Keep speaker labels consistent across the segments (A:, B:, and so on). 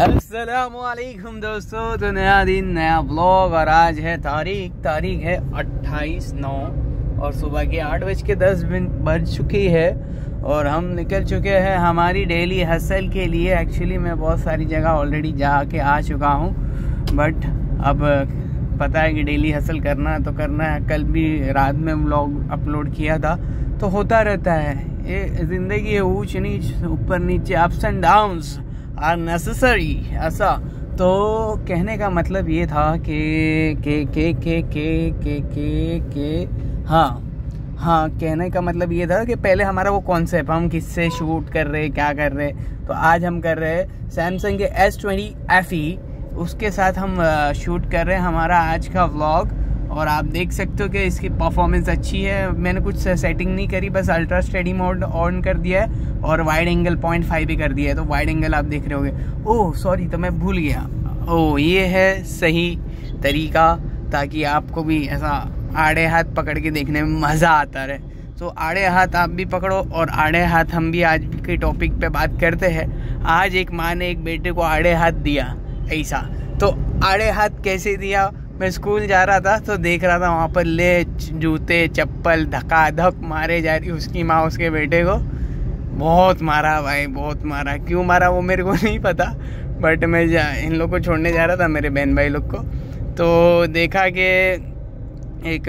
A: असलकुम दोस्तों तो नया दिन, नया ब्लॉग और आज है तारीख। तारीख है 28 नौ और सुबह के आठ बज के दस मिनट बज चुकी है और हम निकल चुके हैं हमारी डेली हसल के लिए। एक्चुअली मैं बहुत सारी जगह ऑलरेडी जा के आ चुका हूँ बट अब पता है कि डेली हसल करना है तो करना है। कल भी रात में ब्लॉग अपलोड किया था तो होता रहता है। ये ज़िंदगी है ऊँच नीच, ऊपर नीचे ups and downs are necessary ऐसा। तो कहने का मतलब ये था कि, के के के के के के के हाँ हाँ कहने का मतलब ये था कि पहले हमारा वो कॉन्सेप्ट हम किससे शूट कर रहे हैं क्या कर रहे हैं तो आज हम कर रहे हैं सैमसंग के एस ट्वेंटी एफ़ ई उसके साथ हम शूट कर रहे हैं हमारा आज का व्लॉग और आप देख सकते हो कि इसकी परफॉर्मेंस अच्छी है। मैंने कुछ सेटिंग नहीं करी, बस अल्ट्रा स्टडी मोड ऑन कर दिया है और वाइड एंगल पॉइंट फाइव भी कर दिया है। तो वाइड एंगल आप देख रहे होगे। ओह सॉरी तो मैं भूल गया। ओह, ये है सही तरीका ताकि आपको भी ऐसा आड़े हाथ पकड़ के देखने में मज़ा आता रहे। तो आड़े हाथ आप भी पकड़ो और आड़े हाथ हम भी आज के टॉपिक पे बात करते हैं। आज एक माँ ने एक बेटे को आड़े हाथ दिया, ऐसा। तो आड़े हाथ कैसे दिया? मैं स्कूल जा रहा था तो देख रहा था वहाँ पर ले जूते, चप्पल धक्का धक मारे जा रही, उसकी माँ उसके बेटे को बहुत मारा भाई, बहुत मारा। क्यों मारा वो मेरे को नहीं पता बट मैं जा, इन लोग को छोड़ने जा रहा था, मेरे बहन भाई लोग को। तो देखा कि एक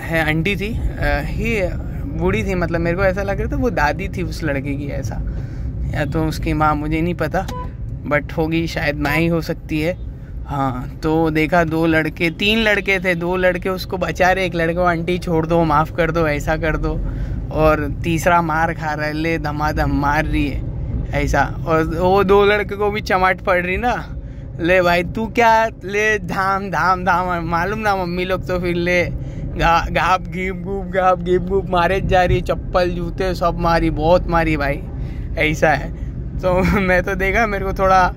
A: है, आंटी थी ही बूढ़ी थी मतलब मेरे को ऐसा लग रहा था वो दादी थी उस लड़के की, ऐसा। या तो उसकी माँ, मुझे नहीं पता बट होगी, शायद माँ ही हो सकती है। हाँ तो देखा दो लड़के, तीन लड़के थे, दो लड़के उसको बचा रहे, एक लड़के, आंटी, छोड़ दो, माफ़ कर दो, ऐसा कर दो। और तीसरा मार खा रहा है, ले, धमाधम, मार रही है। ऐसा, और वो दो लड़के को भी चमाट पड़ रही ना, ले भाई, तू क्या, ले, धाम धाम धाम, मालूम ना मम्मी लोग तो फिर ले। गा घाप घीप घूप घाप घीप घूप मारे जा रही चप्पल, जूते, सब मारी, बहुत मारी भाई, ऐसा है। तो मैं तो देखा, मेरे को थोड़ा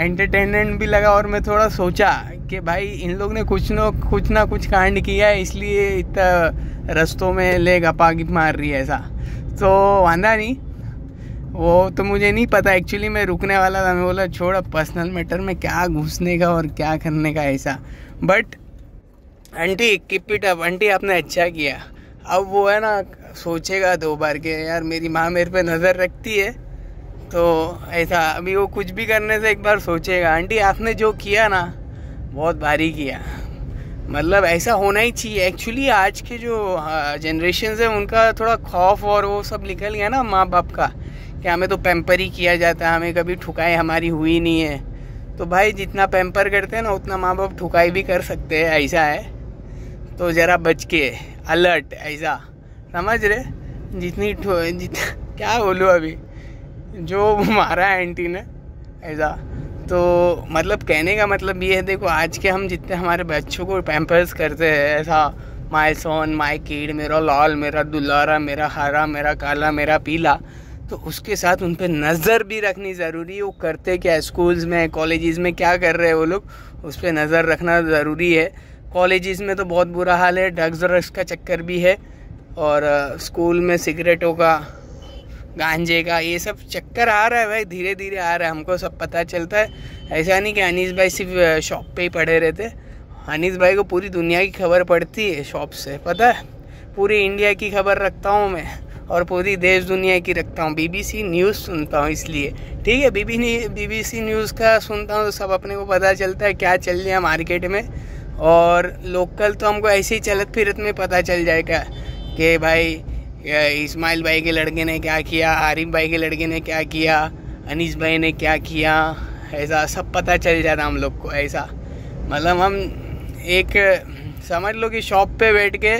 A: एंटरटेनमेंट भी लगा और मैं थोड़ा सोचा कि भाई इन लोग ने कुछ न, कुछ ना कुछ कांड किया है, इसलिए इतना रस्तों में ले गपा गिप मार रही है ऐसा। तो वादा नहीं। वो तो मुझे नहीं पता एक्चुअली मैं रुकने वाला था, मैं बोला, छोड़ पर्सनल मैटर में क्या घुसने का और क्या करने का ऐसा। But aunty keep it up aunty, आपने अच्छा किया। अब वो है ना, सोचेगा दो बार के यार मेरी माँ मेरे पे नज़र रखती है। तो ऐसा, अभी वो कुछ भी करने से एक बार सोचेगा। आंटी, आपने जो किया ना, बहुत भारी किया। मतलब ऐसा होना ही चाहिए। एक्चुअली आज के जो जनरेशन है, उनका थोड़ा खौफ और वो सब निकल गया ना माँ बाप का, कि हमें तो पैम्पर ही किया जाता है। हमें कभी ठुकाई हमारी हुई नहीं है। तो भाई, जितना पैम्पर करते हैं ना, उतना माँ बाप ठुकाई भी कर सकते हैं, ऐसा है। तो ज़रा बच के अलर्ट ऐसा। समझ रहे? जितनी जितना, क्या बोलूँ अभी? जो मारा है एंटी ने, ऐसा। तो मतलब कहने का मतलब ये है, देखो, आज के हम जितने हमारे बच्चों को पैम्पर्स करते हैं, ऐसा माई सोन माई कीड मेरा लाल, मेरा दुलारा, मेरा हरा, मेरा काला, मेरा पीला तो उसके साथ उन पर नज़र भी रखनी ज़रूरी है। वो करते क्या स्कूल्स में कॉलेजेस में क्या कर रहे हैं वो लोग? उस पर नज़र रखना ज़रूरी है। कॉलेजेस में तो बहुत बुरा हाल है ड्रग्स व्रग्स का चक्कर भी है, और स्कूल में सिगरेटों का गांजे का, ये सब चक्कर आ रहा है भाई धीरे धीरे आ रहा है, हमको सब पता चलता है। ऐसा नहीं कि अनीस भाई सिर्फ़ शॉप पे ही पड़े रहते। अनीस भाई को पूरी दुनिया की खबर पड़ती है शॉप से, पता है? पूरी इंडिया की खबर रखता हूँ मैं, और पूरी देश दुनिया की रखता हूँ। बीबीसी न्यूज़ सुनता हूँ इसलिए। ठीक है बीबी बीबीसी न्यूज़ का सुनता हूँ तो सब अपने को पता चलता है क्या चल रहा है मार्केट में। और लोकल तो हमको ऐसे ही चलत फिरत में पता चल जाएगा कि भाई इस्माइल भाई के लड़के ने क्या किया, आरिफ भाई के लड़के ने क्या किया, अनीस भाई ने क्या किया, ऐसा सब पता चल जाता हम लोग को, ऐसा। मतलब हम एक, समझ लो कि शॉप पे बैठ के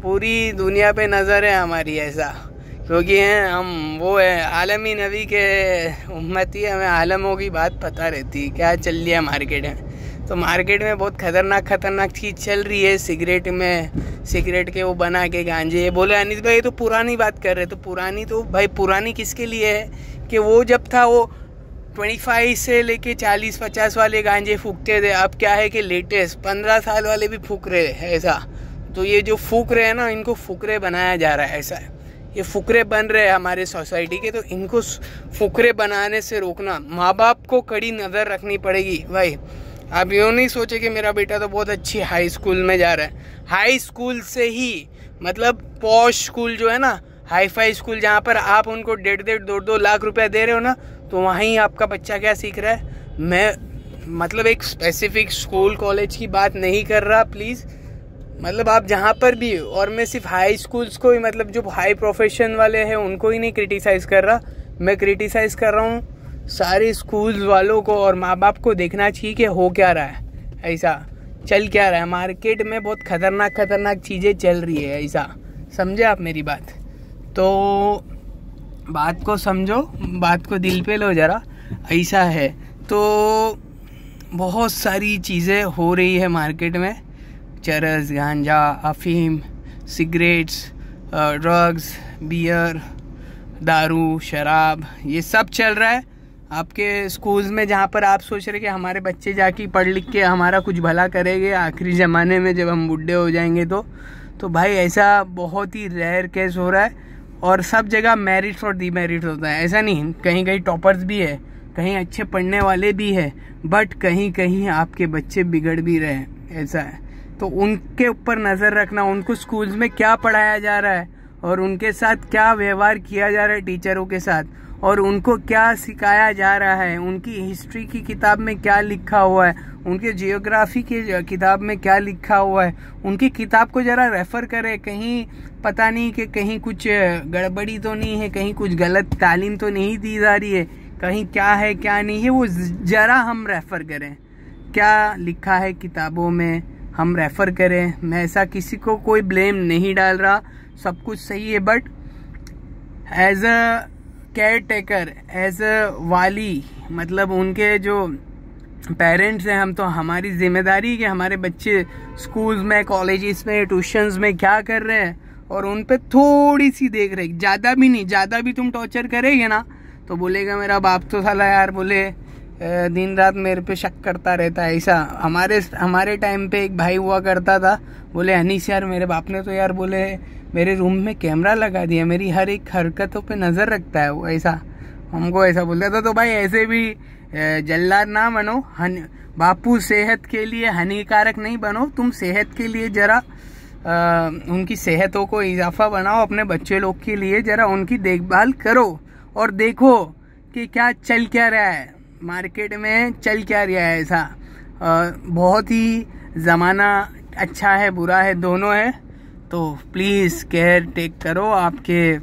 A: पूरी दुनिया पे नज़र है हमारी, ऐसा। क्योंकि हैं, हम वो है, आलमी नबी के उम्मती हमें आलमों की बात पता रहती है, क्या चल रही है मार्केट में तो मार्केट में बहुत खतरनाक खतरनाक चीज़ चल रही है सिगरेट में। सिगरेट के वो बना के गांजे। ये बोले, अनित भाई, ये तो पुरानी बात कर रहे तो पुरानी तो भाई, पुरानी किसके लिए है? कि वो जब था, वो 25 से लेके 40 50 वाले गांजे फूकते थे। अब क्या है कि लेटेस्ट 15 साल वाले भी फूक रहे हैं ऐसा। तो ये जो फूक रहे हैं ना, इनको फुकरे बनाया जा रहा है ऐसा। है ये फुकरे बन रहे हैं हमारे सोसाइटी के। तो इनको फुकरे बनाने से रोकना। माँ बाप को कड़ी नज़र रखनी पड़ेगी। भाई आप यूँ नहीं सोचे कि मेरा बेटा तो बहुत अच्छी हाई स्कूल में जा रहा है। हाई स्कूल से ही मतलब पॉश स्कूल जो है ना हाई फाई स्कूल जहाँ पर आप उनको डेढ़ डेढ़ दो दो लाख रुपया दे रहे हो ना तो वहीं आपका बच्चा क्या सीख रहा है? मैं मतलब एक स्पेसिफिक स्कूल कॉलेज की बात नहीं कर रहा प्लीज़ मतलब आप जहाँ पर भी, और मैं सिर्फ़ हाई स्कूल्स को ही मतलब जो हाई प्रोफेशन वाले हैं, उनको ही नहीं क्रिटिसाइज़ कर रहा। मैं क्रिटिसाइज़ कर रहा हूँ सारे स्कूल वालों को और माँ बाप को देखना चाहिए कि हो क्या रहा है, ऐसा। चल क्या रहा है? मार्केट में बहुत खतरनाक खतरनाक चीज़ें चल रही है, ऐसा। समझे आप मेरी बात? तो बात को समझो, बात को दिल पे लो ज़रा, ऐसा है। तो बहुत सारी चीज़ें हो रही है मार्केट में। चरस, गांजा, अफीम, सिगरेट्स ड्रग्स बियर दारू, शराब, ये सब चल रहा है। आपके स्कूल्स में जहाँ पर आप सोच रहे कि हमारे बच्चे जाके पढ़ लिख के हमारा कुछ भला करेंगे आखिरी ज़माने में जब हम बुढ़े हो जाएँगे तो तो भाई ऐसा बहुत ही रेयर केस हो रहा है और सब जगह मेरिट्स और डीमेरिट्स होता है। ऐसा नहीं, कहीं कहीं टॉपर्स भी है, कहीं अच्छे पढ़ने वाले भी है बट कहीं कहीं आपके बच्चे बिगड़ भी रहे ऐसा है। तो उनके ऊपर नज़र रखना, उनको स्कूल्स में क्या पढ़ाया जा रहा है और उनके साथ क्या व्यवहार किया जा रहा है टीचरों के साथ और उनको क्या सिखाया जा रहा है? उनकी हिस्ट्री की किताब में क्या लिखा हुआ है? उनके जियोग्राफी की किताब में क्या लिखा हुआ है? उनकी किताब को ज़रा रेफ़र करें। कहीं पता नहीं कि कहीं कुछ गड़बड़ी तो नहीं है, कहीं कुछ गलत तालीम तो नहीं दी जा रही है। कहीं क्या है, क्या नहीं है, वो ज़रा हम रेफ़र करें। क्या लिखा है किताबों में, हम रेफ़र करें। मैं ऐसा किसी को कोई ब्लेम नहीं डाल रहा। सब कुछ सही है but as a caretaker as a वाली मतलब उनके जो पेरेंट्स हैं, हम तो हमारी ज़िम्मेदारी कि हमारे बच्चे स्कूल्स में कॉलेजेस में ट्यूशन्स में क्या कर रहे हैं और उन पर थोड़ी सी देख रहे ज़्यादा भी नहीं, ज़्यादा भी तुम टॉर्चर करेंगे ना तो बोलेगा मेरा बाप तो साला यार बोले दिन रात मेरे पे शक करता रहता है। ऐसा हमारे हमारे टाइम पे एक भाई हुआ करता था, बोले, अनिस यार, मेरे बाप ने तो यार बोले मेरे रूम में कैमरा लगा दिया, मेरी हर एक हरकतों पे नज़र रखता है वो ऐसा। हमको ऐसा बोलता था तो भाई ऐसे भी जल्लाद ना बनो, हन, बापू सेहत के लिए हानिकारक नहीं बनो, तुम सेहत के लिए ज़रा उनकी सेहतों को इजाफा बनाओ, अपने बच्चे लोग के लिए ज़रा उनकी देखभाल करो और देखो कि क्या चल क्या रहा है। मार्केट में चल क्या रहा है ऐसा। बहुत ही ज़माना अच्छा है, बुरा है, दोनों है। तो प्लीज़ केयर टेक करो। आपके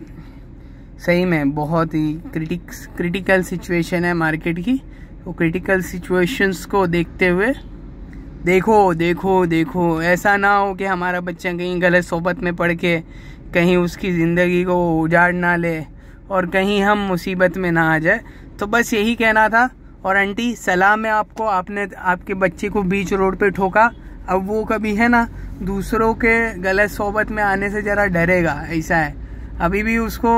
A: सही में बहुत ही क्रिटिक्स क्रिटिकल सिचुएशन है मार्केट की। तो क्रिटिकल सिचुएशंस को देखते हुए देखो देखो देखो। ऐसा ना हो कि हमारा बच्चा कहीं गलत सोबत में पढ़ के कहीं उसकी ज़िंदगी को उजाड़ ना ले और कहीं हम मुसीबत में ना आ जाए। तो बस यही कहना था। और आंटी सलाम है आपको, आपने, आपके बच्चे को बीच रोड पे ठोका। अब वो कभी है ना, दूसरों के गलत सोबत में आने से ज़रा डरेगा, ऐसा है। अभी भी उसको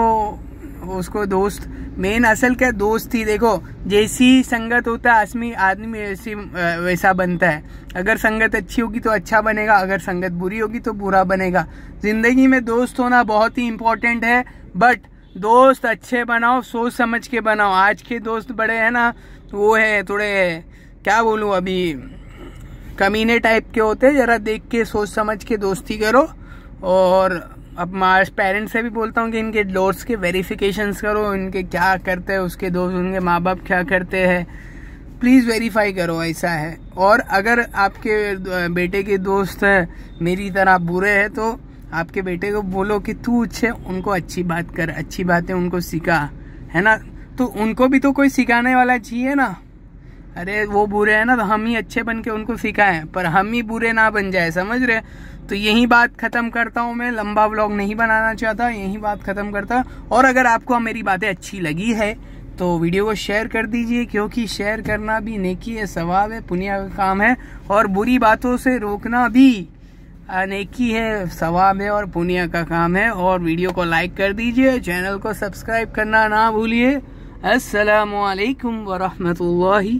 A: उसको दोस्त मेन असल क्या दोस्त थी देखो, जैसी संगत होता है, आदमी आदमी ऐसी वैसा बनता है। अगर संगत अच्छी होगी तो अच्छा बनेगा, अगर संगत बुरी होगी तो बुरा बनेगा। ज़िंदगी में दोस्त होना बहुत ही इम्पोर्टेंट है बट दोस्त अच्छे बनाओ, सोच समझ के बनाओ। आज के दोस्त बड़े हैं ना, वो है, थोड़े, क्या बोलूँ अभी? कमीने टाइप के होते हैं, ज़रा देख के, सोच समझ के दोस्ती करो। और अब मार्स पेरेंट्स से भी बोलता हूँ कि इनके दोस्त के वेरिफिकेशन करो, इनके क्या करते हैं, उसके दोस्त, उनके माँ बाप क्या करते हैं। प्लीज़ वेरीफाई करो, ऐसा है। और अगर आपके बेटे के दोस्त मेरी तरह बुरे हैं तो आपके बेटे को बोलो कि तू अच्छे, उनको अच्छी बात कर, अच्छी बातें उनको सिखा, है ना? तो उनको भी तो कोई सिखाने वाला चाहिए ना। अरे वो बुरे हैं ना तो हम ही अच्छे बन के उनको सिखाएँ, पर हम ही बुरे ना बन जाए, समझ रहे? तो यही बात खत्म करता हूँ मैं, लंबा व्लॉग नहीं बनाना चाहता, यही बात खत्म करता और अगर आपको मेरी बातें अच्छी लगी है तो वीडियो को शेयर कर दीजिए, क्योंकि शेयर करना भी नेकी है, सवाब है पुण्य का काम है, और बुरी बातों से रोकना भी नेकी है, सवाब है, और पुण्य का काम है। और वीडियो को लाइक कर दीजिए चैनल को सब्सक्राइब करना ना भूलिए। असलकम वरहमल